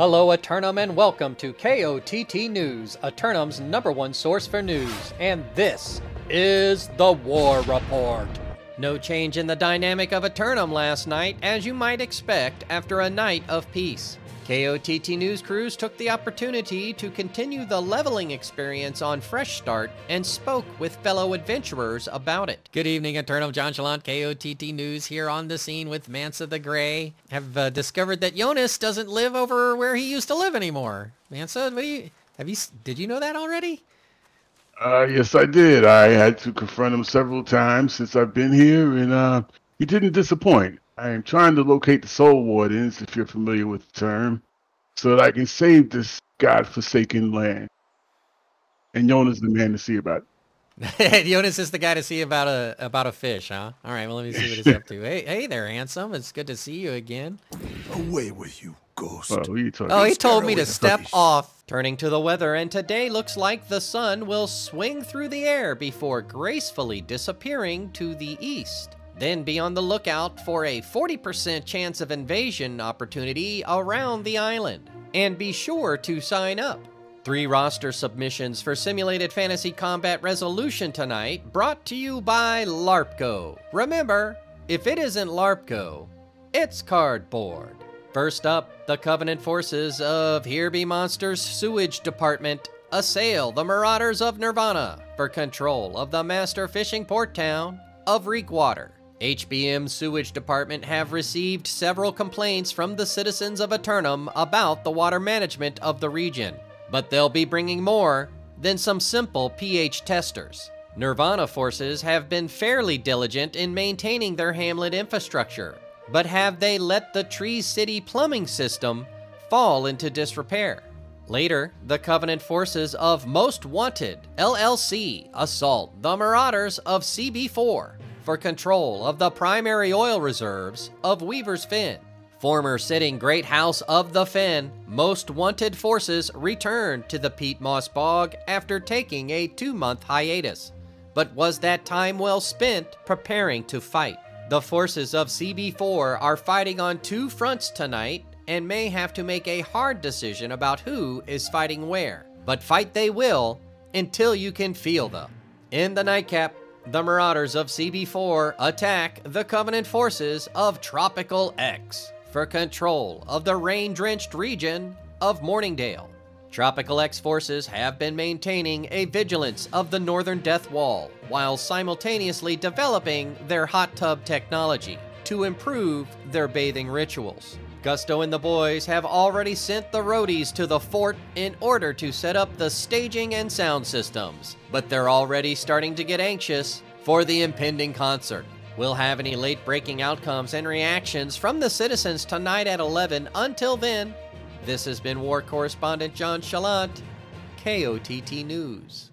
Hello, Aeternum, and welcome to KOTT News, Aeternum's number one source for news. And this is the War Report. No change in the dynamic of Aeternum last night, as you might expect after a night of peace. KOTT News crews took the opportunity to continue the leveling experience on Fresh Start and spoke with fellow adventurers about it. Good evening, Aeternum John Chalant, KOTT News here on the scene with Mansa the Grey. Have uh, discovered that Jonas doesn't live over where he used to live anymore. Mansa, what do you, have you, did you know that already? Uh, yes, I did. I had to confront him several times since I've been here, and uh, he didn't disappoint. I am trying to locate the Soul Wardens, if you're familiar with the term, so that I can save this god-forsaken land. And Jonas is the man to see about it. Jonas is the guy to see about a about a fish, huh? All right, well let me see what he's up to. Hey, hey there, handsome. It's good to see you again. Away with you, ghost. Oh, you talking? Oh, he told me to step off. Turning to the weather, and today looks like the sun will swing through the air before gracefully disappearing to the east. Then be on the lookout for a 40% chance of invasion opportunity around the island. And be sure to sign up. Three roster submissions for Simulated Fantasy Combat Resolution tonight, brought to you by LARPGO. Remember, if it isn't LARPGO, it's cardboard. First up, the Covenant forces of Here Be Monsters Sewage Department assail the Marauders of Nirvana for control of the master fishing port town of Reekwater. HBM Sewage Department have received several complaints from the citizens of Aeternum about the water management of the region, but they'll be bringing more than some simple pH testers. Nirvana forces have been fairly diligent in maintaining their hamlet infrastructure, but have they let the Tree City plumbing system fall into disrepair? Later, the Covenant forces of Most Wanted, LLC, assault the Marauders of CB4 for control of the primary oil reserves of Weaver's Fen. Former sitting Great House of the Fen, most wanted forces returned to the Peat Moss Bog after taking a two month hiatus. But was that time well spent preparing to fight? The forces of CB4 are fighting on two fronts tonight and may have to make a hard decision about who is fighting where. But fight they will until you can feel them. In the nightcap, the Marauders of CB4 attack the Covenant forces of Tropical X for control of the rain-drenched region of Morningdale. Tropical X forces have been maintaining a vigilance of the Northern Death Wall while simultaneously developing their hot tub technology to improve their bathing rituals. Gusto and the boys have already sent the roadies to the fort in order to set up the staging and sound systems, but they're already starting to get anxious for the impending concert. We'll have any late breaking outcomes and reactions from the citizens tonight at 11. Until then, this has been War Correspondent John Chalant, KOTT News.